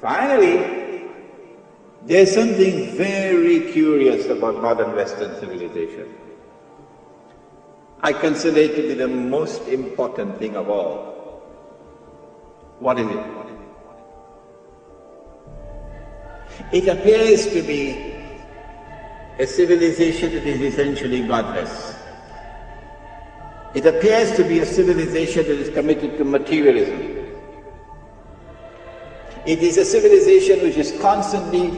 Finally, there's something very curious about modern Western civilization. I consider it to be the most important thing of all. What is it? It appears to be a civilization that is essentially godless. It appears to be a civilization that is committed to materialism. It is a civilization which is constantly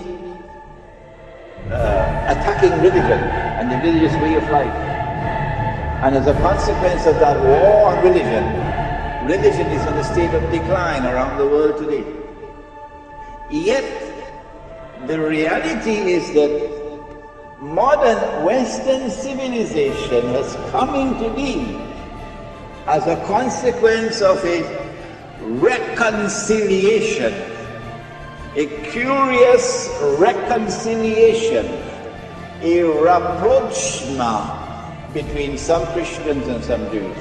uh, attacking religion and the religious way of life. And as a consequence of that war on religion, religion is in a state of decline around the world today. Yet, the reality is that modern Western civilization has come into being as a consequence of a reconciliation a curious reconciliation, a rapprochement between some Christians and some Jews.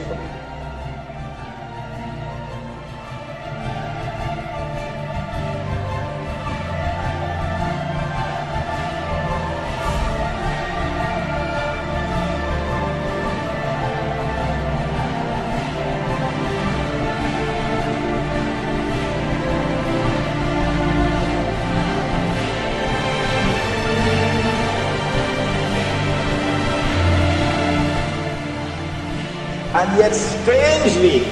And yet strangely,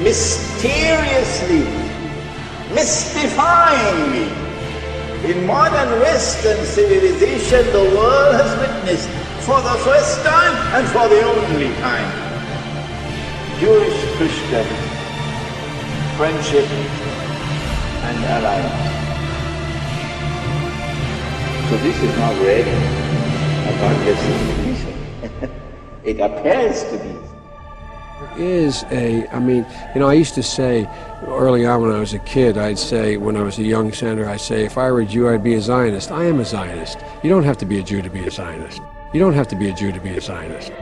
mysteriously, mystifyingly, in modern Western civilization, the world has witnessed for the first time and for the only time Jewish Christian friendship and alliance. So this is not really about this It appears to be. There is a, I mean, you know, I used to say early on when I was a kid, I'd say, when I was a young senator, I'd say, if I were a Jew, I'd be a Zionist. I am a Zionist. You don't have to be a Jew to be a Zionist. You don't have to be a Jew to be a Zionist.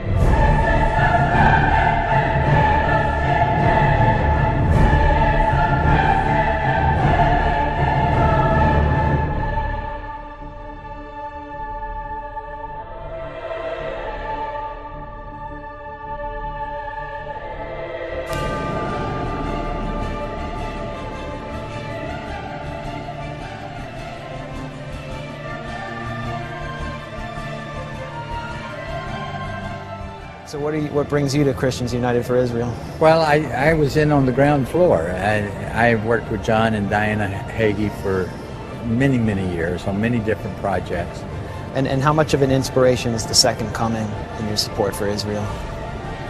So what, you, what brings you to Christians United for Israel? Well, I, I was in on the ground floor. I, I worked with John and Diana Hagee for many, many years on many different projects. And, and how much of an inspiration is the second coming in your support for Israel?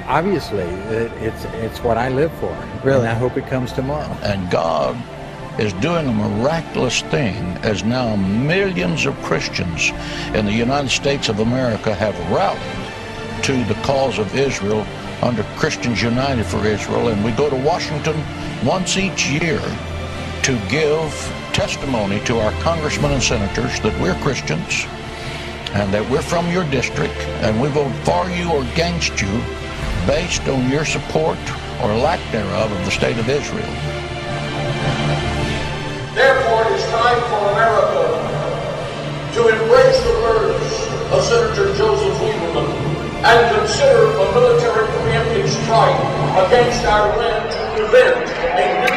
Obviously, it, it's, it's what I live for. Really? And I hope it comes tomorrow. And God is doing a miraculous thing as now millions of Christians in the United States of America have rallied to the cause of Israel under Christians United for Israel, and we go to Washington once each year to give testimony to our congressmen and senators that we're Christians and that we're from your district and we vote for you or against you based on your support or lack thereof of the state of Israel. Therefore, it is time for America to embrace the words of Senator Joseph Lieberman and consider a military preemptive strike against our land to prevent a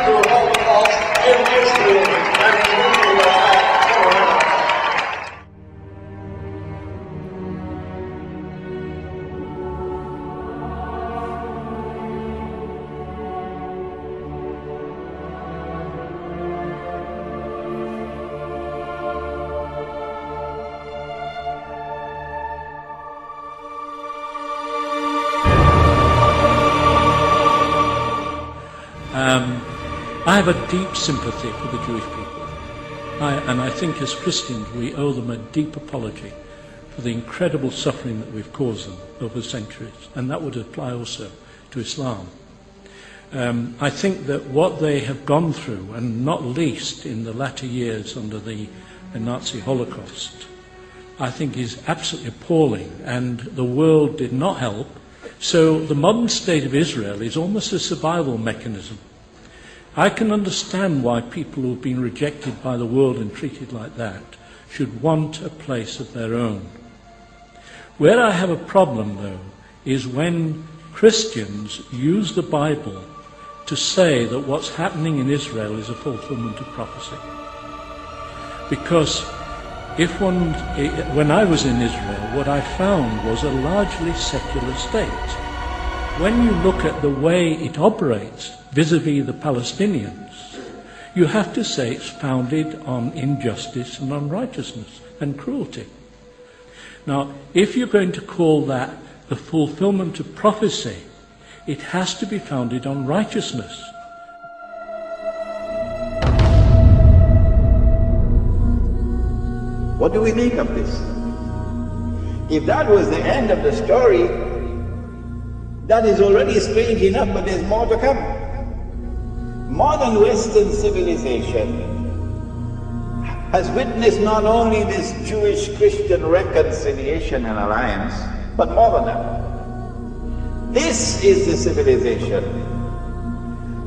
Um, I have a deep sympathy for the Jewish people. I, and I think as Christians we owe them a deep apology for the incredible suffering that we've caused them over centuries. And that would apply also to Islam. Um, I think that what they have gone through, and not least in the latter years under the, the Nazi Holocaust, I think is absolutely appalling, and the world did not help. So the modern state of Israel is almost a survival mechanism. I can understand why people who have been rejected by the world and treated like that should want a place of their own. Where I have a problem, though, is when Christians use the Bible to say that what's happening in Israel is a fulfillment of prophecy. Because if one, when I was in Israel, what I found was a largely secular state. When you look at the way it operates vis-a-vis the Palestinians, you have to say it's founded on injustice and unrighteousness and cruelty. Now, if you're going to call that the fulfillment of prophecy, it has to be founded on righteousness. What do we make of this? If that was the end of the story, that is already strange enough, but there's more to come. Modern Western civilization has witnessed not only this Jewish Christian reconciliation and alliance, but more than that. This is the civilization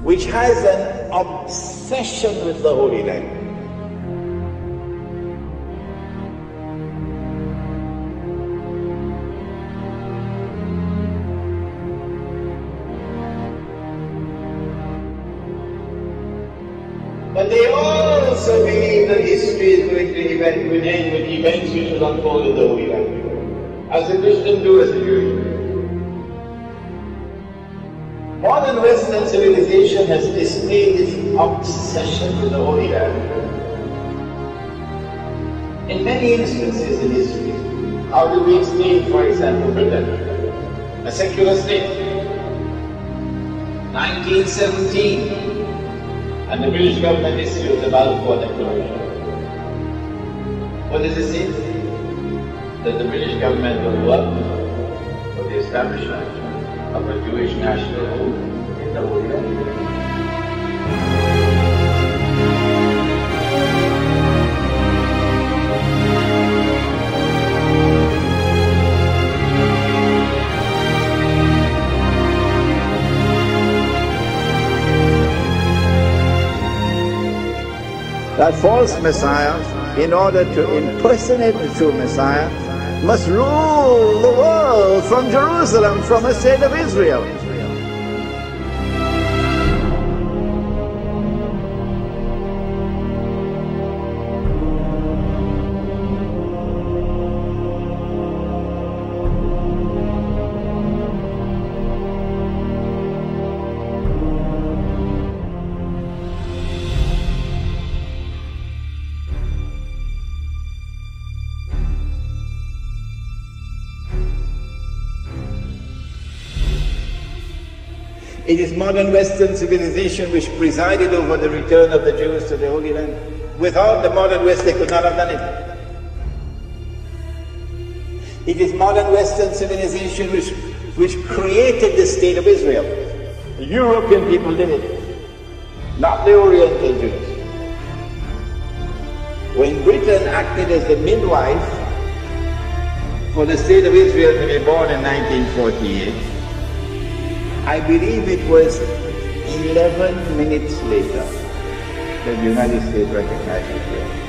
which has an obsession with the Holy Land. But they also believe that history is going to event, end with events which will unfold in the Holy Land. As a Christian do, as a Jewish Modern Western civilization has displayed its obsession with the Holy Land. In many instances in history, how do we explain, for example, Britain? A secular state. 1917, and the British government issued the Balfour Declaration. What does it say? That the British government will work for the establishment of a Jewish national in the Land. That false Messiah, in order to impersonate the true Messiah, must rule the world from Jerusalem, from a state of Israel. It is modern Western civilization which presided over the return of the Jews to the Holy Land. Without the modern West, they could not have done it. It is modern Western civilization which, which created the state of Israel. The European people did it, not the Oriental Jews. When Britain acted as the midwife for the state of Israel to be born in 1948, I believe it was 11 minutes later that the United States recognized Israel.